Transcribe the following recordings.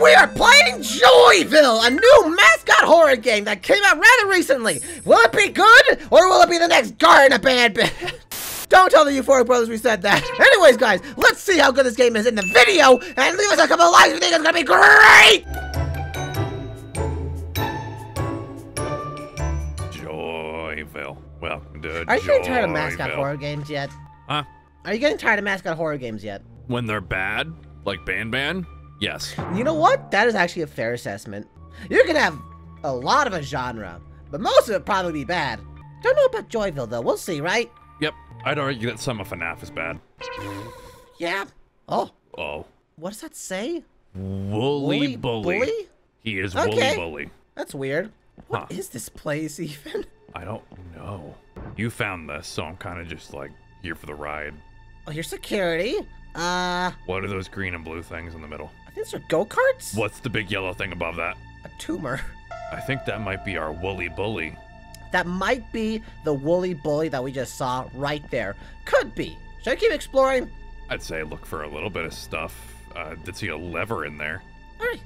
we are playing Joyville, a new mascot horror game that came out rather recently. Will it be good, or will it be the next Gar Garden of Bad Don't tell the Euphoric Brothers we said that. Anyways, guys, let's see how good this game is in the video, and leave us a couple of likes. We think it's gonna be great. Joyville. Welcome to Are you getting tired of mascot horror games yet? Huh? Are you getting tired of mascot horror games yet? When they're bad, like Banban? Yes. You know what? That is actually a fair assessment. You can have a lot of a genre, but most of it probably be bad. Don't know about Joyville though. We'll see, right? Yep. I'd argue that some of FNAF is bad. Yeah. Oh, Oh. what does that say? Woolly, bully. He is Okay. Woolly Bully. That's weird. What is Huh. this place even? I don't know. You found this, so I'm kind of just like here for the ride. Oh, here's security. Uh, What are those green and blue things in the middle? These are go-karts? What's the big yellow thing above that? A tumor. I think that might be our Woolly Bully. That might be the woolly bully that we just saw right there. Could be. Should I keep exploring? I'd say look for a little bit of stuff. Uh, did see a lever in there. Alright.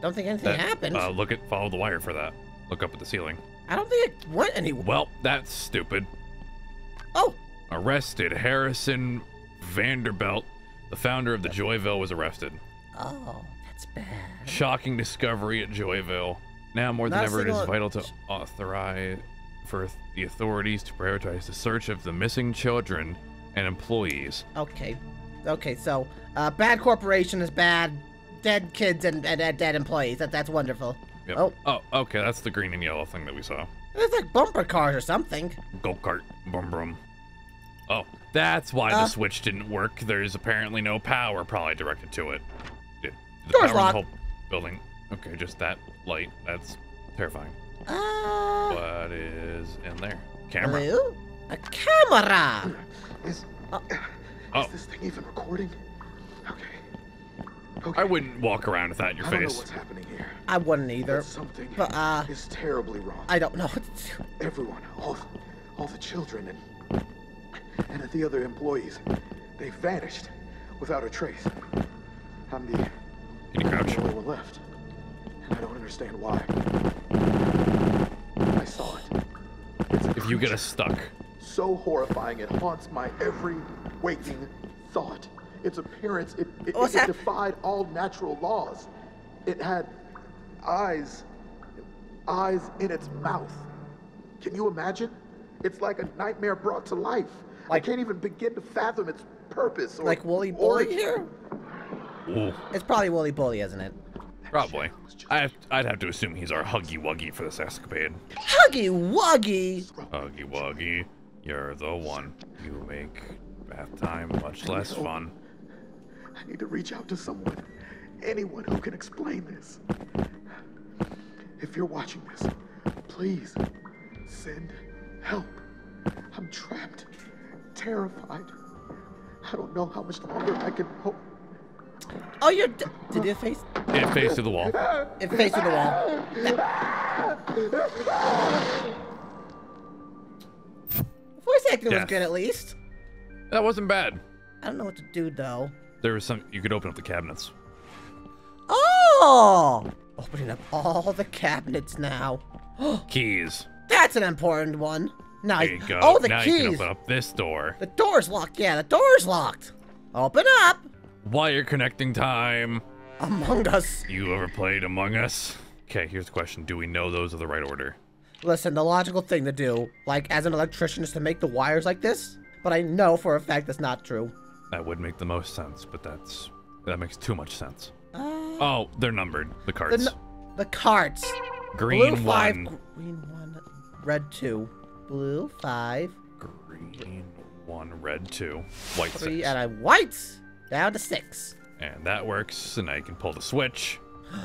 Don't think anything That- happened. Uh, look at follow the wire for that. Look up at the ceiling. I don't think it went anywhere. Well, that's stupid. Oh, Arrested. Harrison Vanderbilt, the founder of the Joyville, was arrested. oh, that's bad. Shocking discovery at Joyville. Now more than Not a ever, it is vital to authorize for the authorities to prioritize the search of the missing children and employees. Okay, okay. So, uh, bad corporation is bad. Dead kids and, and, and dead employees. That that's wonderful. Yep. Oh. oh, okay, that's the green and yellow thing that we saw. It's like bumper cars or something. Go kart, brum brum. Oh, that's why Uh. the switch didn't work. There's apparently no power probably directed to it. Did the Door's power in the whole building? Okay, just that light. That's terrifying. Uh, What is in there? Camera. blue? A camera. Is, Oh. is this thing even recording? Okay. Okay. I wouldn't walk around with that in your I don't know face. what's happening here. I wouldn't either. But something But, uh, is terribly wrong. I don't know what to do. Everyone, all, all the children and and the other employees, they vanished without a trace. I'm the Can you crouch? only one left, and I don't understand why. I saw it. It's If you get creature us stuck, so horrifying it haunts my every waking thought. Its appearance, it, it, What's it defied all natural laws. It had eyes, eyes in its mouth. Can you imagine? It's like a nightmare brought to life. Like- I can't even begin to fathom its purpose or Like Wooly Bully origin. here? ooh, It's probably Wooly Bully, isn't it? probably. I have, I'd have to assume he's our Huggy Wuggy for this escapade. Huggy Wuggy. Huggy Wuggy, you're the one. You make bath time much less fun. I need to reach out to someone, anyone who can explain this. If you're watching this, please send help. I'm trapped, terrified. I don't know how much longer I can hold. Oh, you're. D- did it face? It face to the wall. It faced to the wall. Voice acting was good at least. That wasn't bad. I don't know what to do though. There was some. You could open up the cabinets. Oh! Opening up all the cabinets now. Keys. That's an important one. Nice. There you go. Oh, the now you can keys. open up this door. The door's locked. Yeah, the door's locked. Open up. Wire connecting time. Among Us. You ever played Among Us? Okay, here's the question. Do we know those are the right order? Listen, the logical thing to do, like as an electrician, is to make the wires like this. But I know for a fact that's not true. That would make the most sense, but that's that makes too much sense. Uh, Oh, they're numbered. The the, cards. n- the carts. Green Blue five, green one, red two. Blue five, Green one, red two, white three, six. and a white. Down to six. And that works. So now you can pull the switch.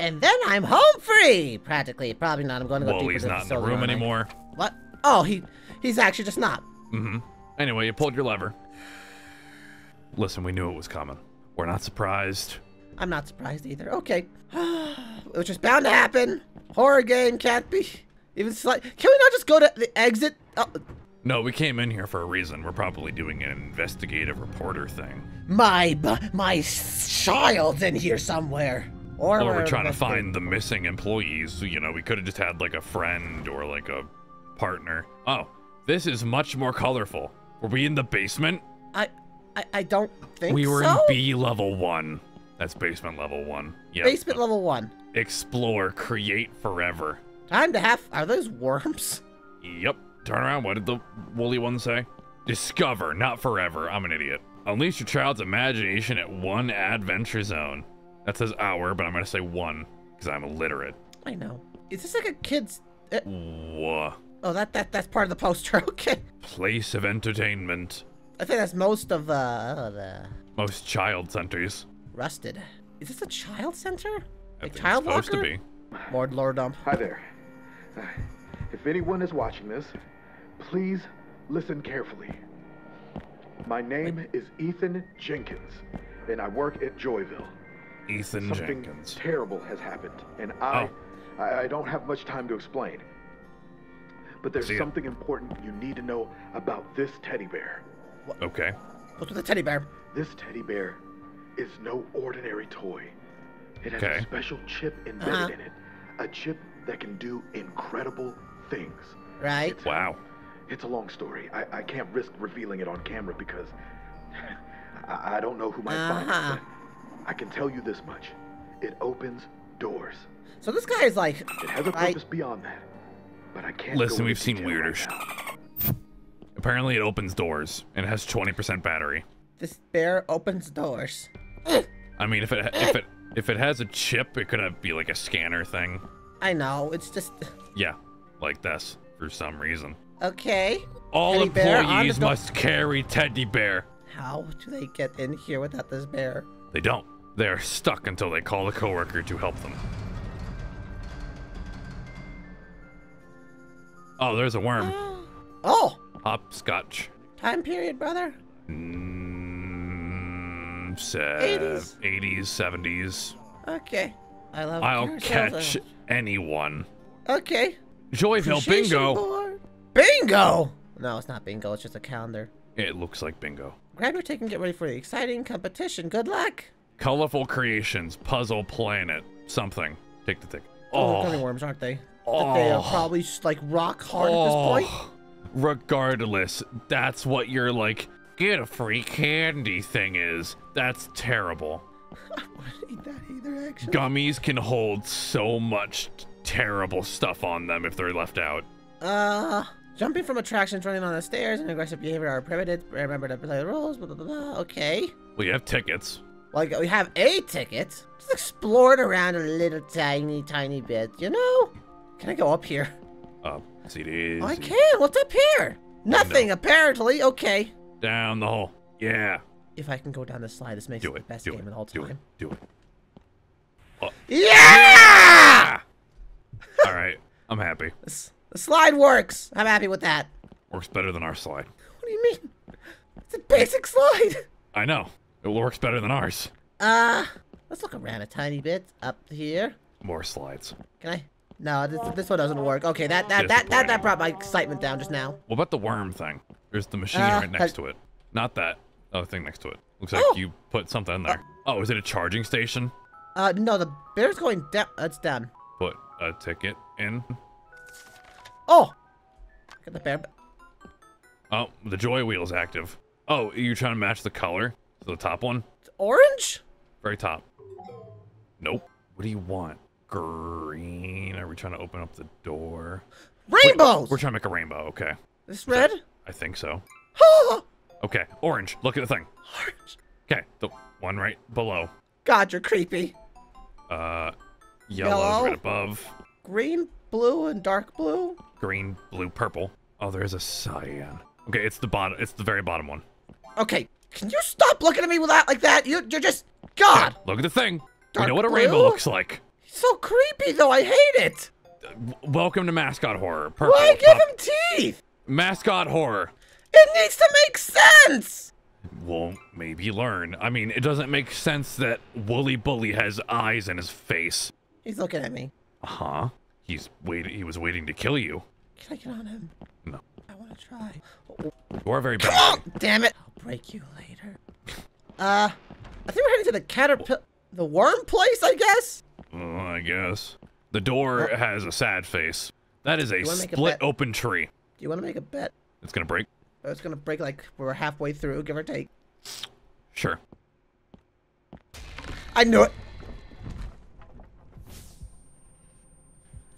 And then I'm home free. Practically, probably not. I'm going to go deeper Wally's into not in the room anymore. What? Oh, he he's actually just not. Mm-hmm. Anyway, you pulled your lever. Listen, we knew it was coming. We're not surprised. I'm not surprised either. Okay. it was just bound to happen. Horror game can't be even slight. Can we not just go to the exit? Oh, No, we came in here for a reason. We're probably doing an investigative reporter thing. My b- my child's in here somewhere. Or, Or we're we're trying to find the missing employees. You know, we could have just had like a friend or like a partner. Oh, this is much more colorful. Were we in the basement? I, I I don't think we were so. in B level one. That's basement level one. Yeah. Basement level one. Explore, create forever. Time to have. Are those worms? Yep. Turn around. What did the woolly one say? Discover, not forever. I'm an idiot. Unleash your child's imagination at one adventure zone. That says hour, but I'm gonna say one because I'm illiterate. I know. Is this like a kid's? Uh, Whoa. oh, that that that's part of the poster. Okay. Place of entertainment. I think that's most of the uh, the Most child centers. rusted. Is this a child center? I Like think it's child supposed walker? to be. Lord Lordum. Hi there. Uh, If anyone is watching this, please listen carefully. My name is Ethan Jenkins, and I work at Joyville. Ethan Something Jenkins. terrible has happened, and I, I, I don't have much time to explain. But there's something important you need to know about this teddy bear. What? Okay. What's with the teddy bear? This teddy bear is no ordinary toy. It has Okay. a special chip embedded Uh-huh. in it, a chip that can do incredible things. Right. It's, Wow. it's a long story. I, I can't risk revealing it on camera because I, I don't know who might find Uh-huh. it. But I can tell you this much: it opens doors. So this guy is like. It has a purpose beyond that, but I can't. Listen, go we've seen weirder right sh- now. Apparently, it opens doors and it has 20% battery. This bear opens doors. I mean, if it if it if it has a chip, it could have, be like a scanner thing. I know. It's just. Yeah, like this for some reason. Okay. All Teddy bear on the employees must carry teddy bear. How do they get in here without this bear? They don't. They are stuck until they call a coworker to help them. Oh, there's a worm. Oh, Hopscotch. time period, brother. Mm, 80s. 80s, 70s. Okay. I love. I'll catch anyone. Okay. Joyville bingo. board. Bingo. No, it's not bingo. It's just a calendar. It looks like bingo. Grab your ticket and get ready for the exciting competition. Good luck. Colorful creations, puzzle planet, something. Take the ticket. Oh, Oh, worms, aren't they? That they are Oh. probably s- like rock hard at this point. Oh, Regardless, that's what your like get a free candy thing is. That's terrible. I wouldn't eat that either, actually. Gummies can hold so much terrible stuff on them if they're left out. Uh, jumping from attractions, running on the stairs, and aggressive behavior are prohibited. Remember to play the rules. Blah blah blah. blah. Okay. Well, you have tickets. Like we have a ticket. Just explore it around a little tiny, tiny bit. You know? Can I go up here? Uh, CDs. Oh, I can. What's up here? Nothing, apparently. Okay. Down the hole. Yeah. If I can go down this slide, this makes Do it the best Do game it. of all Do it. time. Do it. Oh. Yeah! All right. I'm happy. This- The slide works. I'm happy with that. Works better than our slide. What do you mean? It's a basic slide. I know. It works better than ours. Uh, let's look around a tiny bit up here. More slides. Can I? No, this, this one doesn't work. Okay, that that, that that that brought my excitement down just now. What about the worm thing? There's the machine Uh, right next to it. Not that other thing next to it. Looks like Oh. you put something in there. Oh, is it a charging station? Uh, no, the bear's going down. It's down. Put a ticket in. Oh, get the bear. Oh, the joy wheel's active. Oh, you're trying to match the color to the top one? It's orange. Very top. Nope. What do you want? Green. Are we trying to open up the door? Rainbows. We're trying to make a rainbow. Okay. this red. I think so. Okay. Orange. Look at the thing. orange. Okay. The one right below. God, you're creepy. Uh, yellow's Yellow. right above. Green, blue, and dark blue. Green, blue, purple. Oh, there's a cyan. Okay, it's the bottom. It's the very bottom one. Okay, can you stop looking at me with that like that? You, you're just God. Look at the thing. Dark know what a rainbow looks like. He's so creepy though. I hate it. W- Welcome to mascot horror. Purple. Why give him teeth? mascot horror. It needs to make sense. Well, maybe learn. I mean, it doesn't make sense that Wooly Bully has eyes in his face. He's looking at me. Uh huh. He's waiting. He was waiting to kill you. Can I get on him? No. I want to try. You are very Come bad. on! Damn it! I'll break you later. Uh, I think we're heading to the caterpillar, the worm place, I guess. Uh, I guess. The door Oh. has a sad face. That is a wanna a split open tree. Do you want to make a bet? It's gonna break. It's gonna break like we're halfway through, give or take. Sure. I knew it.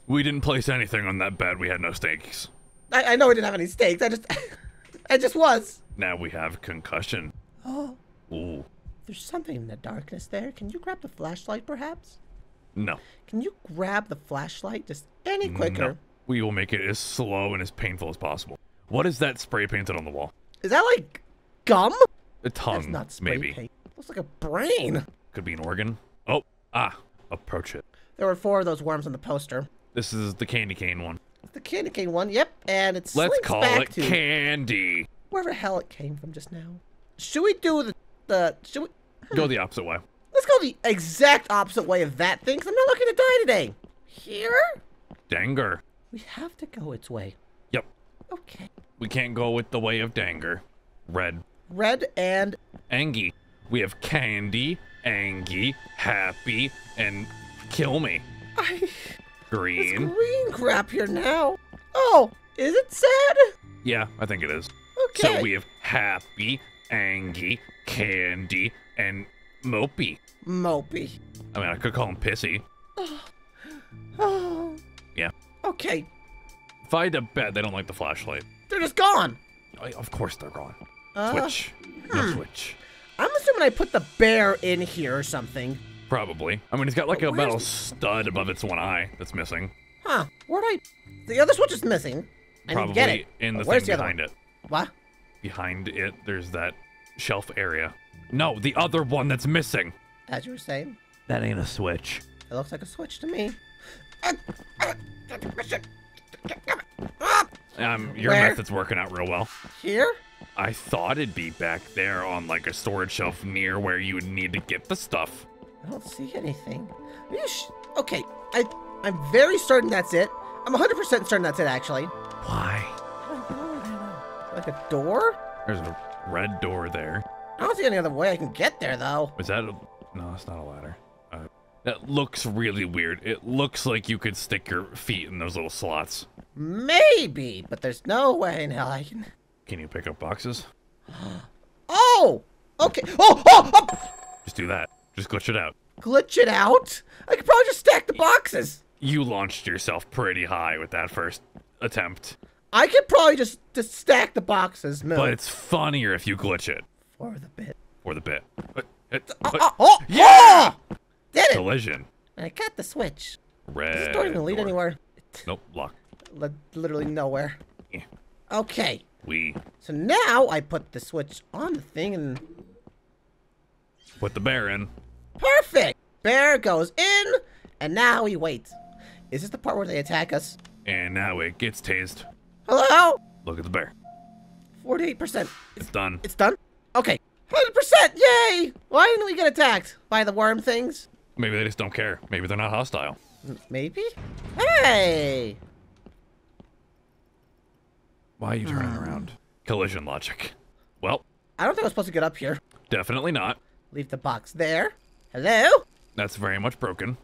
We didn't place anything on that bet. We had no stakes. I, I know we didn't have any stakes. I just, I just was. Now we have concussion. Oh, Ooh. there's something in the darkness there. Can you grab the flashlight, perhaps? No. Can you grab the flashlight just any quicker? No. We will make it as slow and as painful as possible. What is that spray painted on the wall? Is that like gum? A tongue, That's not spray maybe. paint. Looks like a brain. Could be an organ. Oh, ah, approach it. There were four of those worms on the poster. This is the candy cane one. The candy cane one. Yep, and it's Let's call it to candy. wherever the hell it came from just now. Should we do the the? Should we? Go the opposite way. Let's go the exact opposite way of that thing. Cause I'm not looking to die today. Here? Danger. We have to go its way. Okay. We can't go with the way of Danger. Red. Red and Angie. We have candy, Angie, happy, and kill me. I. Green. green crap here now. Oh, is it sad? Yeah, I think it is. Okay. So we have happy, Angie, candy, and mopey. Mopey. I mean, I could call him pissy. Oh. oh. Yeah. Okay. If I had to bet, they don't like the flashlight. They're just gone. Oh, I- Of course they're gone. Uh, Switch. No hmm. switch. I'm assuming I put the bear in here or something. Probably. I mean, he's got like But a metal stud above its one eye that's missing. Huh? Where'd I? The other switch is missing. I Probably didn't get it. in the But where's thing the other behind one? it. What? Behind it, there's that shelf area. No, the other one that's missing. As you were saying, That ain't a switch. it looks like a switch to me. Uh, uh, Um, your Where? method's working out real well. Here? I thought it'd be back there on like a storage shelf near where you would need to get the stuff. I don't see anything. Are you sh- okay, I I'm very certain that's it. I'm 100% certain that's it actually. Why? I don't know, I don't know. Like a door? There's a red door there. I don't see any other way I can get there though. Is that a... No, it's not a ladder. Uh, that looks really weird. It looks like you could stick your feet in those little slots. Maybe, but there's no way in hell I can. Can you pick up boxes? Oh! Okay. Oh! Oh! oh! Just do that. Just glitch it out. Glitch it out? I could probably just stack the boxes. You launched yourself pretty high with that first attempt. I could probably just, just stack the boxes. But it's funnier if you glitch it. for the bit. For the bit. It, Oh, oh, oh, Yeah! Collision. I got the switch. Red This door doesn't lead door. anywhere. Nope, lock. Li- literally nowhere. Yeah. Okay. We So now I put the switch on the thing and put the bear in. perfect. Bear goes in and now he waits. Is this the part where they attack us? And now it gets tased. Hello? Look at the bear. 48%. It's done. It's done? Okay. 100%! Yay! Why didn't we get attacked? By the worm things? Maybe they just don't care. Maybe they're not hostile. Maybe? Hey! Why are you turning Hmm. around? Collision logic. Well, I don't think I'm supposed to get up here. definitely not. Leave the box there. Hello? That's very much broken.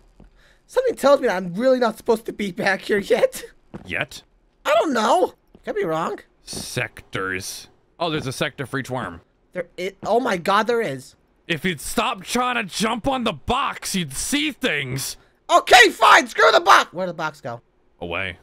Something tells me that I'm really not supposed to be back here yet. Yet. I don't know. Could be wrong. Sectors. Oh, there's a sector for each worm. There oh my god there is. If you'd stop trying to jump on the box, you'd see things. Okay, fine, screw the box! Where'd the box go? Away.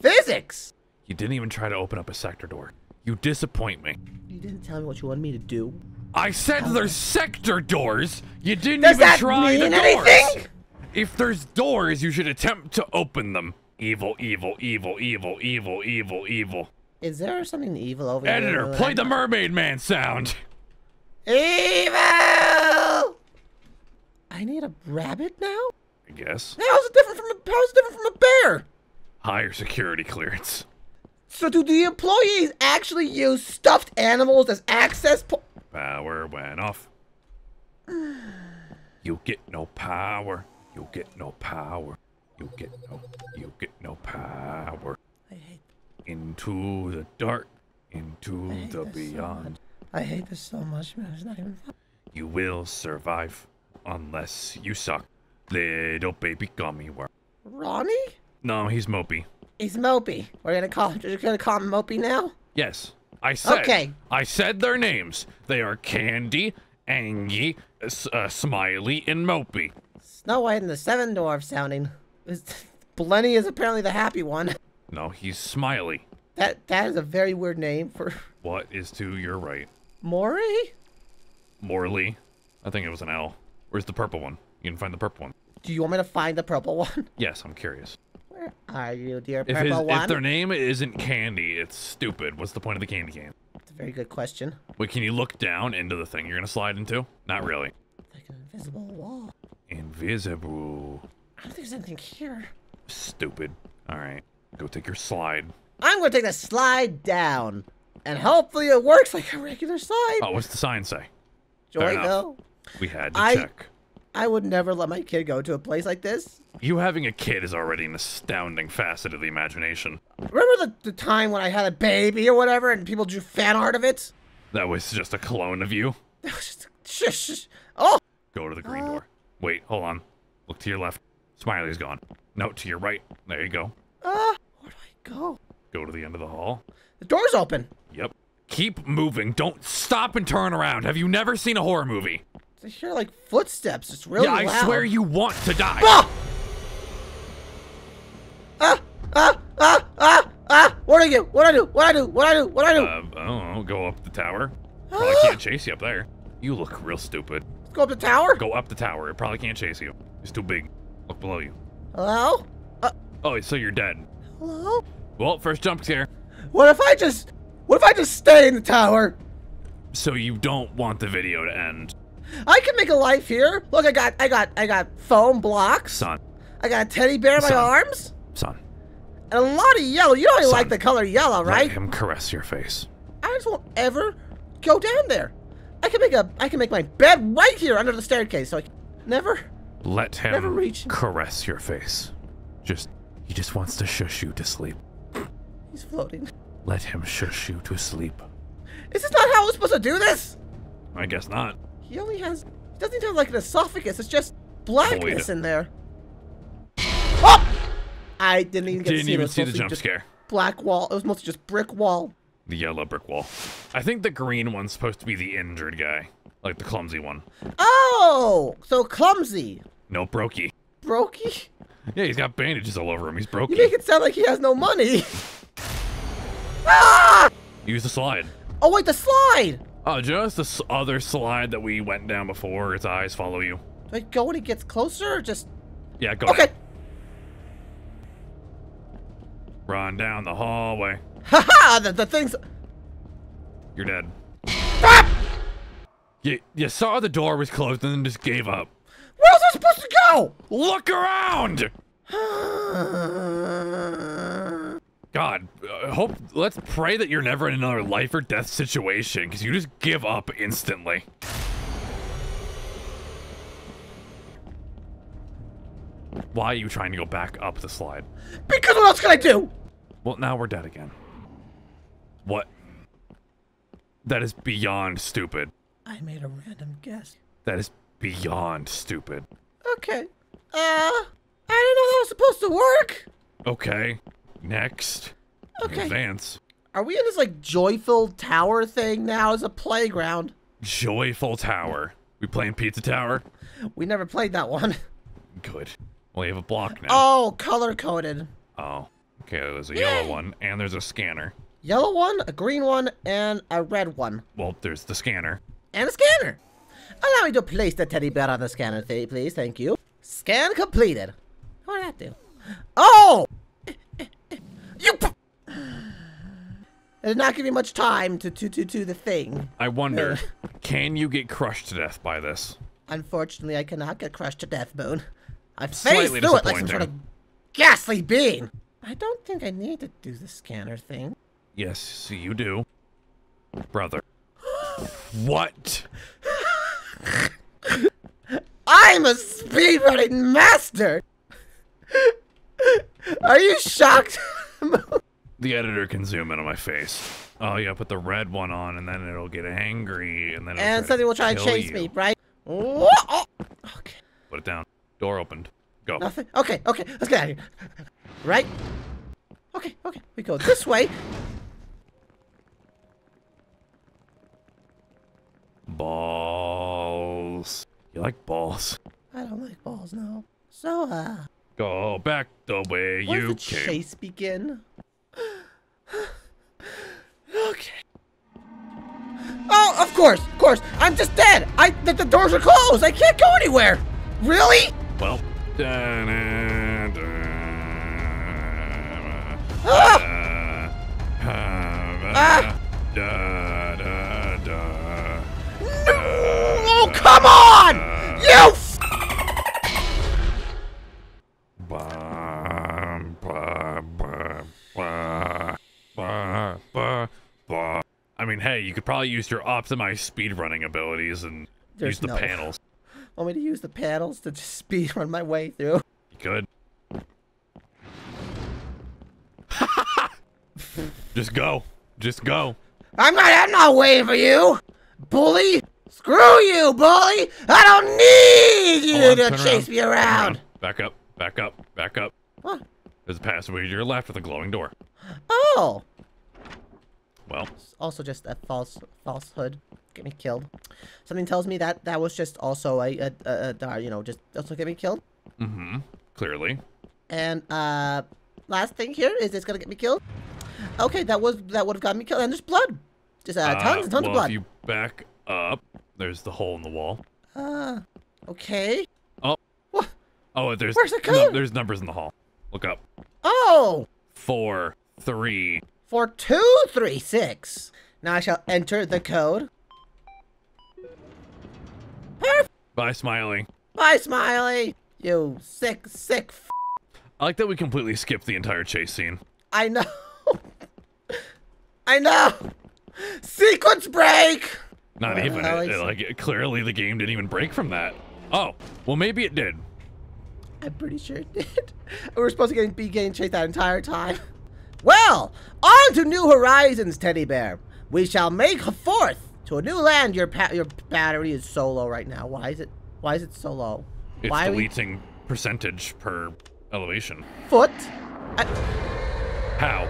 Physics! You didn't even try to open up a sector door. You disappoint me. You didn't tell me what you wanted me to do. I said there's sector doors. You didn't Does even that try the mean doors. anything? If there's doors, you should attempt to open them. Evil, evil, evil, evil, evil, evil, evil. Is there something evil over here? Editor, play the mermaid man sound. Evil! I need a rabbit now? I guess. How's it different from a how's it different from a bear? Higher security clearance. So do the employees actually use stuffed animals as access po- Power went off. You get no power. You get no power. You get no. You get no power. I hate into the dark, into the this so beyond. I hate this so much, man. It's not even fun. You will survive unless you suck. Little baby gummy worm. Ronnie? No, he's mopey. He's Mopey. We're gonna call him. You're gonna call him Mopey now. Yes, I said. Okay. I said their names. They are Candy, Angie, uh, Smiley, and Mopey. Snow White and the Seven Dwarfs sounding. Blenny is apparently the happy one. No, he's Smiley. That that is a very weird name for What is to your right? Maury. Morley. I think it was an L. Where's the purple one? You can find the purple one. Do you want me to find the purple one? Yes, I'm curious. Where are you, dear If, purple his, one? if their name isn't Candy, it's stupid. What's the point of the candy cane? It's a very good question. Wait, can you look down into the thing you're gonna slide into? Not really. Like an invisible wall. Invisible. I don't think there's anything here. Stupid. Alright. Go take your slide. I'm gonna take the slide down, and hopefully it works like a regular slide. Oh, what's the sign say? Joyville. We had to I- check. I would never let my kid go to a place like this. You having a kid is already an astounding facet of the imagination. Remember the, the time when I had a baby or whatever, and people drew fan art of it? That was just a clone of you. That was just shush, shush. Oh, Go to the green door. Wait, hold on. Look to your left. Smiley's gone. No, to your right. There you go. uh, where do I go? Go to the end of the hall. The door's open. Yep. Keep moving. Don't stop and turn around. Have you never seen a horror movie? I hear like footsteps. It's really yeah, I loud. swear you want to die. Ah! Ah! Ah! Ah! Ah! Ah! What do I do? What do I do? What do I do? What do I do? What do I do? Uh, I don't know. Go up the tower. Probably Ah! can't chase you up there. You look real stupid. Let's go up the tower. Go up the tower. It probably can't chase you. It's too big. Look below you. Hello? Uh, Oh, so you're dead. hello? Well, first jump scare. What if I just? What if I just stay in the tower? So you don't want the video to end, I can make a life here. Look, I got, I got, I got foam blocks. son. I got a teddy bear in my Son. arms Son. and a lot of yellow. You I Son. like the color yellow, right? Let him caress your face. I just won't ever go down there. I can make a, I can make my bed right here under the staircase. So I can never. Let him Never reach. caress your face. Just, he just wants to shush you to sleep. He's floating. Let him shush you to sleep. Is this not how we're supposed to do this? I guess not. He only has. He doesn't even have like an esophagus. It's just blackness Void. in there. Oh! I didn't even get Didn't to see it. It even see the jump scare. Black wall. It was mostly just brick wall. The yellow brick wall. I think the green one's supposed to be the injured guy. Like the clumsy one. Oh, so clumsy. No, Brokey. Brokey? Yeah, he's got bandages all over him. He's You make Brokey. it sound like he has no money. ah! Use the slide. Oh wait, the slide. Oh, just the other slide that we went down before. Its eyes follow you. Do I go when it gets closer, or just? Yeah, go Okay. ahead. Run down the hallway. Ha The the things. You're dead. Ah! You, you saw the door was closed and then just gave up. Where was I supposed to go? Look around! God, uh, hope. Let's pray that you're never in another life or death situation, because you just give up instantly. Why are you trying to go back up the slide? because what else can I do? Well, now we're dead again. What? That is beyond stupid. I made a random guess. That is beyond stupid. Okay. Uh, I didn't know that was supposed to work. Okay, next. Okay. Advance. Are we in this like joyful tower thing now as a playground? Joyful Tower. We playing Pizza Tower? We never played that one. Good. Well, you have a block now. Oh, color coded. Oh. Okay, there's a Yay. yellow one, and there's a scanner. Yellow one, a green one, and a red one. Well, there's the scanner. And a scanner. Allow me to place the teddy bear on the scanner, please. Thank you. Scan completed. What did that do? Oh! You. P- it did not give me much time to to to to the thing. I wonder, uh. can you get crushed to death by this? Unfortunately, I cannot get crushed to death, Boone. I phased through it like some sort of ghastly being. I don't think I need to do the scanner thing. Yes, you do, brother. what? I'm a speedrunning master. Are you shocked? The editor can zoom in on my face. Oh yeah, put the red one on, and then it'll get angry, and then it'll And something will try and chase you. me, right? Whoa! Oh, okay. Put it down. Door opened. Go. Nothing. Okay, okay, let's get out of here. Right? Okay, okay. We go this way. Balls. You like balls? I don't like balls, no. So, uh, Go back the way you the came. chase begin? Okay. Oh, of course, of course. I'm just dead. I the, the doors are closed. I can't go anywhere. Really? Well. da, Ah! Oh, come on! You. You could probably use your optimized speedrunning abilities and There's use the no- panels. Want me to use the paddles to just speed run my way through? You could. Just go. Just go. I'm not. I'm not waiting for you, bully. Screw you, bully. I don't need oh, you Hold on, to chase around, me turn around. Back up. Back up. Back up. What? There's a passageway to your left with a glowing door. Oh. Well, It's also just a false falsehood. Get me killed. Something tells me that that was just also a, a, a, a, uh, you know, just also get me killed. mm-hmm. Clearly. And uh, last thing here is it's gonna get me killed. Okay, that was that would have got me killed. And there's blood. Just uh, tons and tons well, of blood. if you back up, there's the hole in the wall. Uh, okay. Oh. What? Oh, there's Where's the no, code? there's numbers in the hall. Look up. Oh, Four, three. For two, three, six. Now I shall enter the code. Perfect. Bye, Smiley. Bye, Smiley. You sick, sick. F- I like that we completely skipped the entire chase scene. I know. I know. Sequence break. Not Well, even. It, it- like it- clearly the game didn't even break from that. Oh, well maybe it did. I'm pretty sure it did. We were supposed to get, be getting chased that entire time. Well, on to new horizons, teddy bear. We shall make forth to a new land. Your pa- your battery is so low right now. Why is it? Why is it so low? It's why we- deleting percentage per elevation. foot? I, How?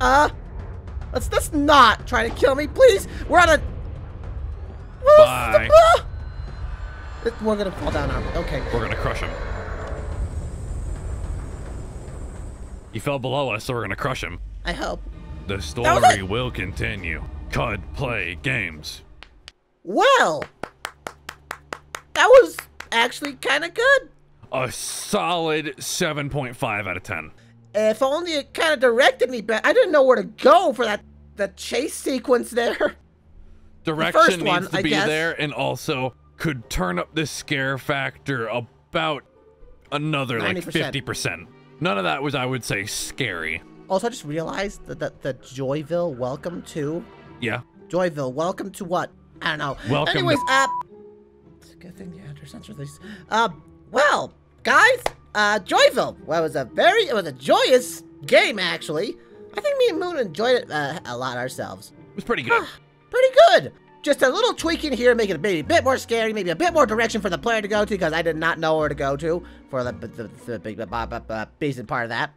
uh, let's let's not try to kill me, please. We're on a. Bye. We're gonna fall down. Aren't? Okay. We're gonna crush him. He fell below us, so we're gonna crush him. I hope. The story will continue. Cud play games. Well, that was actually kind of good. A solid 7.5 out of 10. If only it kind of directed me better. I didn't know where to go for that that chase sequence there. Direction first needs one, to I be guess. there and also could turn up the scare factor about another like 90%. 50%. None of that was, I would say, scary. Also, I just realized that the, the Joyville welcome to Yeah. Joyville welcome to what? I don't know. Welcome to- Anyways, uh, it's a good thing the actor censor these. Uh, well, guys, uh, Joyville. Well, it was a very, it was a joyous game actually. I think me and Moon enjoyed it uh, a lot ourselves. It was pretty good. Pretty good. Just a little tweaking here, make it a bit, a bit more scary, maybe a bit more direction for the player to go to, because I did not know where to go to for the, the, the big, uh, basic part of that.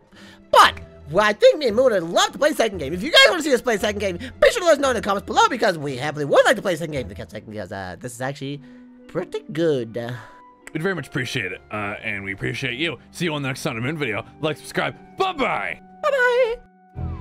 But, well, I think me and Moon would love to play second game. If you guys want to see us play second game, be sure to let us know in the comments below, because we happily would like to play second game, because, uh, this is actually pretty good. We'd very much appreciate it. Uh, and we appreciate you. See you on the next Sun and Moon video. Like, subscribe. Bye-bye. Bye-bye!